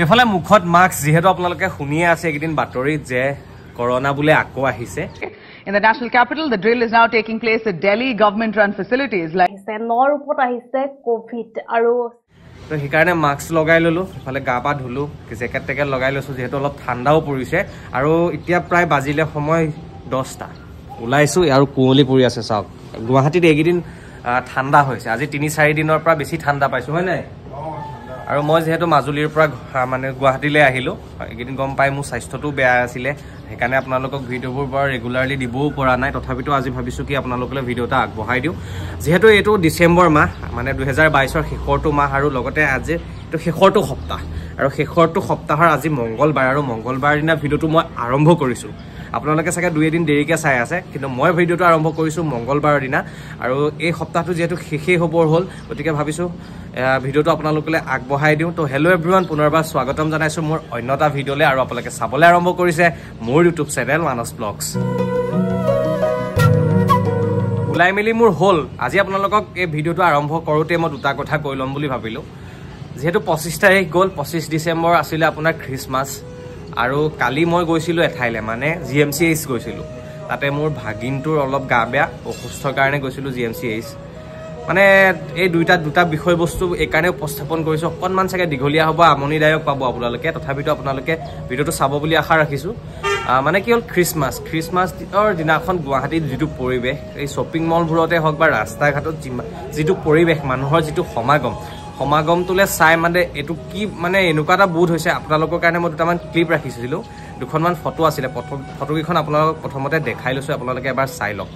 এইফালে মুখত মাস্ক যিহেতু আপোনালোকে শুনিয়ে আছে এইকেইদিন বাতৰিত যে কৰোণা বোলে আকৌ আহিছে। In the national capital, the drill is now taking place at Delhi. Government-run facilities like আহিছে কভিড আৰু তো সেইকাৰণে মাস্ক লগাই ল'লোঁ ইফালে গা পা ধুলোঁ জেকেট টেকেট লগাই লৈছোঁ যিহেতু অলপ ঠাণ্ডাও পৰিছে। আৰু এতিয়া প্ৰায় বাজিলে সময় দহটা। ওলাইছোঁ আৰু কুঁৱলী পৰি আছে চাওক। গুৱাহাটীত এইকেইদিন ঠাণ্ডা হৈছে। আজি তিনি চাৰি দিনৰ পৰা বেছি ঠাণ্ডা পাইছোঁ হয় নাই? আৰু মই যিহেতু মাজুলীৰ পৰা মানে গুৱাহাটীলৈ আহিলোঁ এইকেইদিন গম পাই মোৰ স্বাস্থ্যটো বেয়া আছিলে সেইকাৰণে আপোনালোকক ভিডিঅ'বোৰ বাৰু ৰেগুলাৰলি দিবও পৰা নাই তথাপিতো আজি ভাবিছোঁ কি আপোনালোকলৈ ভিডিঅ' এটা আগবঢ়াই দিওঁ। যিহেতু এইটো ডিচেম্বৰ মাহ মানে দুহেজাৰ বাইছৰ শেষৰটো মাহ আৰু লগতে আজি এইটো শেষৰটো সপ্তাহ। আৰু শেষৰটো সপ্তাহৰ আজি মংগলবাৰ আৰু মংগলবাৰ দিনা ভিডিঅ'টো মই আৰম্ভ কৰিছোঁ। আপোনালোকে চাগে দুই এদিন দেৰিকৈ চাই আছে কিন্তু মই ভিডিঅ'টো আৰম্ভ কৰিছোঁ মংগলবাৰৰ দিনা আৰু এই সপ্তাহটো যিহেতু শেষেই হ'বৰ হ'ল গতিকে ভাবিছোঁ ভিডিঅ'টো আপোনালোকলৈ আগবঢ়াই দিওঁ। তো হেল্ল' এভৰিৱান পুনৰবাৰ স্বাগতম জনাইছোঁ মোৰ অন্য এটা ভিডিঅ'লৈ আৰু আপোনালোকে চাবলৈ আৰম্ভ কৰিছে মোৰ ইউটিউব চেনেল মানস ব্লগছ ওলাই মেলি মোৰ হ'ল আজি আপোনালোকক এই ভিডিঅ'টো আৰম্ভ কৰোঁতে মই দুটা কথা কৈ ল'ম বুলি ভাবিলোঁ। যিহেতু পঁচিছ তাৰিখ গ'ল পঁচিছ ডিচেম্বৰ আছিলে আপোনাৰ খ্ৰীষ্টমাছ আৰু কালি মই গৈছিলোঁ এঠাইলৈ মানে জি এম চি এইচ গৈছিলোঁ। তাতে মোৰ ভাগিনটোৰ অলপ গা বেয়া অসুস্থৰ কাৰণে গৈছিলোঁ জি এম চি এইচ মানে এই দুইটা দুটা বিষয়বস্তু এইকাৰণে উপস্থাপন কৰিছোঁ। অকণমান চাগে দীঘলীয়া হ'ব আমনিদায়ক পাব আপোনালোকে। তথাপিতো আপোনালোকে ভিডিঅ'টো চাব বুলি আশা ৰাখিছোঁ। মানে কি হ'ল খ্ৰীষ্টমাছ খ্ৰীষ্টমাছৰ দিনাখন গুৱাহাটীত যিটো পৰিৱেশ এই শ্বপিং মলবোৰতে হওক বা ৰাস্তা ঘাটত যিমা- যিটো পৰিৱেশ মানুহৰ যিটো সমাগম সমাগমটোলৈ চাই মানে এইটো কি মানে এনেকুৱা এটা বোধ হৈছে আপোনালোকৰ কাৰণে মই দুটামান ক্লিপ ৰাখিছিলোঁ। দুখনমান ফটো আছিলে প্ৰথম ফটোকেইখন আপোনালোকক প্ৰথমতে দেখাই লৈছোঁ আপোনালোকে এবাৰ চাই লওক।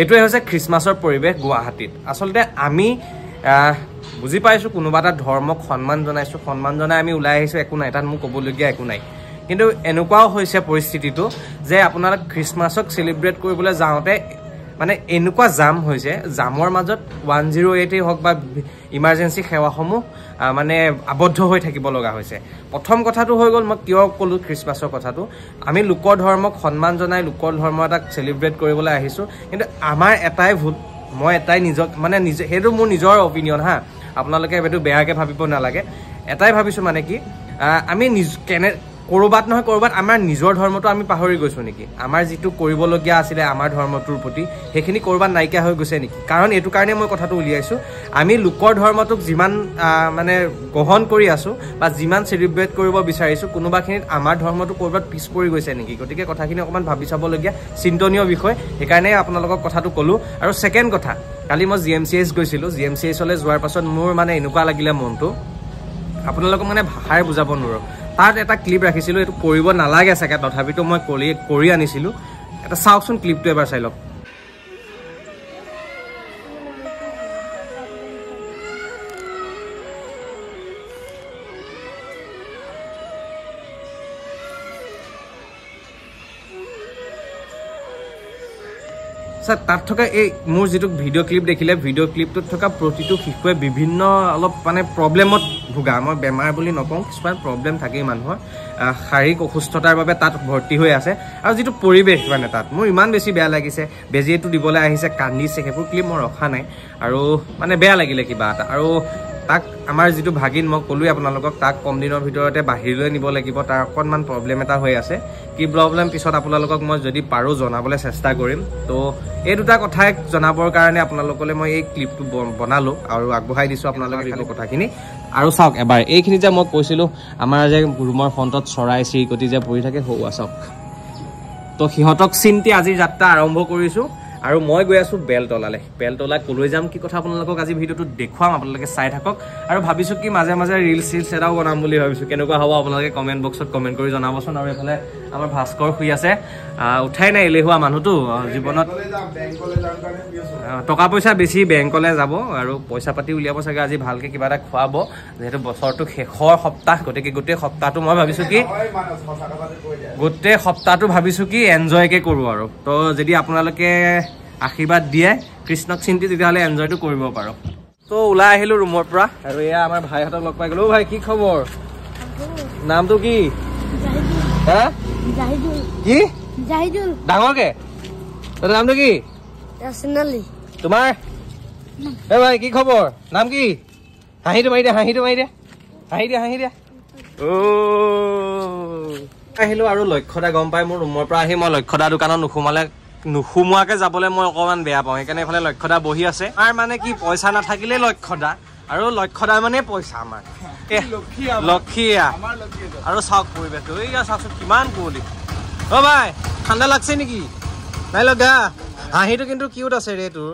এইটোৱে হৈছে খ্ৰীষ্টমাছৰ পৰিৱেশ গুৱাহাটীত। আচলতে আমি বুজি পাইছোঁ কোনোবা এটা ধৰ্মক সন্মান জনাইছোঁ। সন্মান জনাই আমি ওলাই আহিছোঁ একো নাই তাত মোৰ ক'বলগীয়া একো নাই। কিন্তু এনেকুৱাও হৈছে পৰিস্থিতিটো যে আপোনালোক খ্ৰীষ্টমাছক চেলিব্ৰেট কৰিবলৈ যাওঁতে মানে এনেকুৱা জাম হৈছে জামৰ মাজত ওৱান জিৰ' এইটেই হওক বা ইমাৰ্জেঞ্চি সেৱাসমূহ মানে আবদ্ধ হৈ থাকিব লগা হৈছে। প্ৰথম কথাটো হৈ গ'ল মই কিয় ক'লোঁ খ্ৰীষ্টমাছৰ কথাটো? আমি লোকৰ ধৰ্মক সন্মান জনাই লোকৰ ধৰ্ম এটাক চেলিব্ৰেট কৰিবলৈ আহিছোঁ। কিন্তু আমাৰ এটাই ভুল মই এটাই নিজক মানে নিজে সেইটো মোৰ নিজৰ অপিনিয়ন হা। আপোনালোকে এইটো বেয়াকৈ ভাবিব নালাগে। এটাই ভাবিছোঁ মানে কি আমি নিজ কেনে ক'ৰবাত নহয় ক'ৰবাত আমাৰ নিজৰ ধৰ্মটো আমি পাহৰি গৈছোঁ নেকি? আমাৰ যিটো কৰিবলগীয়া আছিলে আমাৰ ধৰ্মটোৰ প্ৰতি সেইখিনি ক'ৰবাত নাইকিয়া হৈ গৈছে নেকি? কাৰণ এইটো কাৰণে মই কথাটো উলিয়াইছোঁ আমি লোকৰ ধৰ্মটোক যিমান মানে গ্ৰহণ কৰি আছোঁ বা যিমান চেলিব্ৰেট কৰিব বিচাৰিছোঁ কোনোবাখিনিত আমাৰ ধৰ্মটো ক'ৰবাত পিছ পৰি গৈছে নেকি? গতিকে কথাখিনি অকণমান ভাবি চাবলগীয়া চিন্তনীয় বিষয়। সেইকাৰণে আপোনালোকক কথাটো ক'লোঁ। আৰু ছেকেণ্ড কথা কালি মই জি এম চি এইচ গৈছিলোঁ। জি এম চি এইচলৈ যোৱাৰ পাছত মোৰ মানে এনেকুৱা লাগিলে মনটো। আপোনালোকক মানে ভাষাৰে বুজাব নোৱাৰোঁ। তাত এটা ক্লিপ ৰাখিছিলোঁ এইটো কৰিব নালাগে চাগে তথাপিতো মই কৰি কৰি আনিছিলোঁ। এটা চাওকচোন ক্লিপটো এবাৰ চাই লওক। ছাৰ তাত থকা এই মোৰ যিটো ভিডিঅ' ক্লিপ দেখিলে ভিডিঅ' ক্লিপটোত থকা প্ৰতিটো শিশুৱে বিভিন্ন অলপ মানে প্ৰব্লেমত ভোগা। মই বেমাৰ বুলি নকওঁ কিছুমান প্ৰব্লেম থাকেই মানুহৰ। শাৰীৰিক অসুস্থতাৰ বাবে তাত ভৰ্তি হৈ আছে। আৰু যিটো পৰিৱেশ মানে তাত মোৰ ইমান বেছি বেয়া লাগিছে। বেজীটো দিবলৈ আহিছে কান্দিছে সেইবোৰ ক্লিপ মই ৰখা নাই। আৰু মানে বেয়া লাগিলে কিবা এটা। আৰু তাক আমাৰ যিটো ভাগিন মই ক'লোৱে আপোনালোকক তাক কম দিনৰ ভিতৰতে বাহিৰলৈ নিব লাগিব। তাৰ অকণমান প্ৰব্লেম এটা হৈ আছে। কি প্ৰব্লেম পিছত আপোনালোকক মই যদি পাৰোঁ জনাবলৈ চেষ্টা কৰিম। তো এই দুটা কথাই জনাবৰ কাৰণে আপোনালোকলৈ মই এই ক্লিপটো বনালোঁ আৰু আগবঢ়াই দিছোঁ আপোনালোকে খালি কথাখিনি। আৰু চাওক এবাৰ এইখিনি যে মই কৈছিলোঁ আমাৰ যে ৰুমৰ ফ্ৰণ্টত চৰাই চিৰিকটি যে পৰি থাকে সৌৱা চাওক। তো সিহঁতক চিন্তি আজিৰ যাত্ৰা আৰম্ভ কৰিছোঁ আৰু মই গৈ আছোঁ বেলতলালৈ। বেলতলা কলৈ যাম কি কথা আপোনালোকক আজি ভিডিঅ'টো দেখুৱাম আপোনালোকে চাই থাকক। আৰু ভাবিছোঁ কি মাজে মাজে ৰিলচ চিলচ এটাও বনাম বুলি ভাবিছোঁ। কেনেকুৱা হ'ব আপোনালোকে কমেণ্ট বক্সত কমেণ্ট কৰি জনাবচোন আৰু এইফালে আমাৰ ভাস্কৰ শুই আছে। উঠাই নাই এলেহুৱা মানুহটো জীৱনত। টকা পইচা বেছি বেংকলৈ যাব আৰু পইচা পাতি উলিয়াব চাগে আজি ভালকৈ কিবা এটা খুৱাব। যিহেতু বছৰটো শেষৰ সপ্তাহ গতিকে গোটেই সপ্তাহটো মই ভাবিছোঁ কি গোটেই সপ্তাহটো ভাবিছোঁ কি এনজয়কে কৰোঁ আৰু। তো যদি আপোনালোকে আশীৰ্বাদ দিয়ে কৃষ্ণক চিন্তি তেতিয়াহ'লে এনজয়টো কৰিব পাৰোঁ। তো ওলাই আহিলোঁ ৰুমৰ পৰা আৰু এয়া আমাৰ ভাইহঁতক লগ পাই গ'লো। ভাই কি খবৰ? নামটো কি? হা? কি? জাহিদুল। ডাঙৰকে? তোৰ নামটো কি? ৰাচনালী। তোমাৰ? এ ভাই কি খবৰ? নাম কি? হাঁহিটো মাৰি দে হাঁহিটো মাৰি দে হাঁহি দে হাঁহি দে আহিলো আৰু লক্ষ্যদা গম পাই মোৰ ৰুমৰ পৰা আহি মই লক্ষ্যদা দোকানত নোসোমালে নোসোমোৱাকে যাবলৈ মই অকণমান বেয়া পাওঁ। সেইকাৰণে এইফালে লক্ষ্যদা বহি আছে। তাৰ মানে কি পইচা নাথাকিলে লক্ষ্যদা। আৰু লক্ষ্যদা মানে পইচা আমাৰ। কিমান কুঁৱলী। অ' ভাই ঠাণ্ডা লাগছে নেকি? নাই লগা হাঁহিটো কিন্তু কিউট আছে ৰে তোৰ।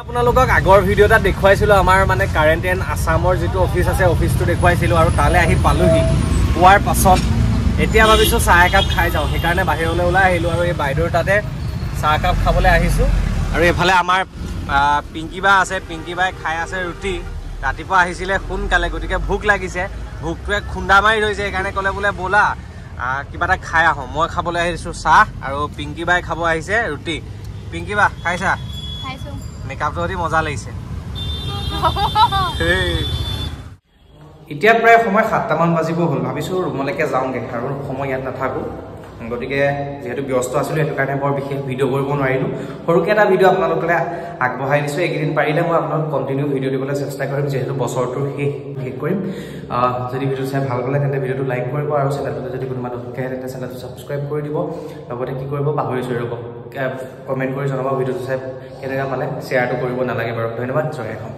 আপোনালোকক আগৰ ভিডিঅ' এটাত দেখুৱাইছিলোঁ আমাৰ মানে কাৰেণ্ট এণ্ড আছামৰ যিটো অফিচ আছে অফিচটো দেখুৱাইছিলোঁ আৰু তালৈ আহি পালোহি। পোৱাৰ পাছত এতিয়া ভাবিছোঁ চাহ একাপ খাই যাওঁ। সেইকাৰণে বাহিৰলৈ ওলাই আহিলোঁ আৰু এই বাইদেউৰ তাতে চাহ একাপ খাবলৈ আহিছোঁ। আৰু এইফালে আমাৰ পিংকি বা আছে। পিংকি বাই খাই আছে ৰুটি। ৰাতিপুৱা আহিছিলে সোনকালে গতিকে ভোক লাগিছে। ভোকটোৱে খুন্দা মাৰি ধৰিছে সেইকাৰণে ক'লে বোলে ব'লা কিবা এটা খাই আহোঁ। মই খাবলৈ আহিছোঁ চাহ আৰু পিংকি বাই খাব আহিছে ৰুটি। পিংকি বা খাইছা? মেকআপটো অতি মজা লাগিছে। এতিয়া প্ৰায় সময় সাতটামান বাজিব হ'ল। ভাবিছোঁ ৰুমলৈকে যাওঁগৈ আৰু সময় ইয়াত নাথাকোঁ। গতিকে যিহেতু ব্যস্ত আছিলোঁ সেইটো কাৰণে বৰ বিশেষ ভিডিঅ' কৰিব নোৱাৰিলোঁ। সৰুকৈ এটা ভিডিঅ' আপোনালোকলৈ আগবঢ়াই দিছোঁ এইকেইদিন পাৰিলে মই আপোনালোক কণ্টিনিউ ভিডিঅ' দিবলৈ চেষ্টা কৰিম যিহেতু বছৰটোৰ শেষ শেষ কৰিম। যদি ভিডিঅ' চাই ভাল পালে তেন্তে ভিডিঅ'টো লাইক কৰিব আৰু চেনেলটোতে যদি কোনোবা নতুনকৈ আহে তেন্তে চেনেলটো ছাবস্ক্ৰাইব কৰি দিব। লগতে কি কৰিব পাহৰিছোঁ ৰ'ব। কমেণ্ট কৰি জনাব ভিডিঅ'টো চাই কেনেকুৱা পালে শ্বেয়াৰটো কৰিব নালাগে বাৰু। ধন্যবাদ জয় অসম